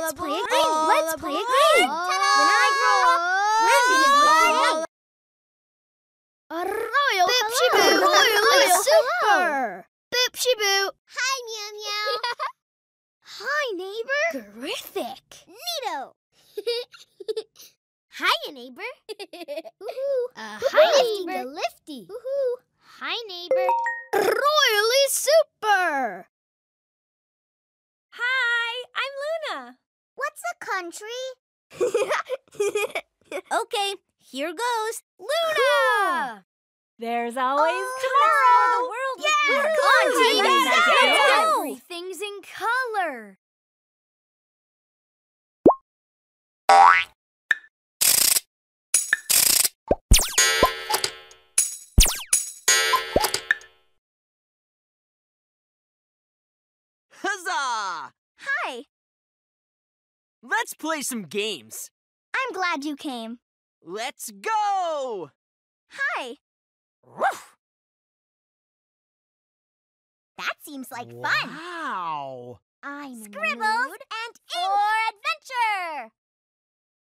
Let's play a game. Let's play a game. When I grow up, we're gonna Arroyo Hello. Bipsy Boo Royally Hello. Super Bipsy Boo Hi, Meow Meow. Hi, neighbor. Terrific Neato. Hiya, neighbor. Woohoo. Uh, Hi, neighbor. Lifty. Woohoo. Hi, neighbor. Country? okay, here goes. Luna! There's always Oh, color. Yeah, the world. come on, Tina, Tina, let's let's go. go. Everything's in color. Huzzah! Hi, Let's play some games. I'm glad you came. Let's go! Hi. Woof! That seems like fun. Wow! I'm Scribbles and for adventure.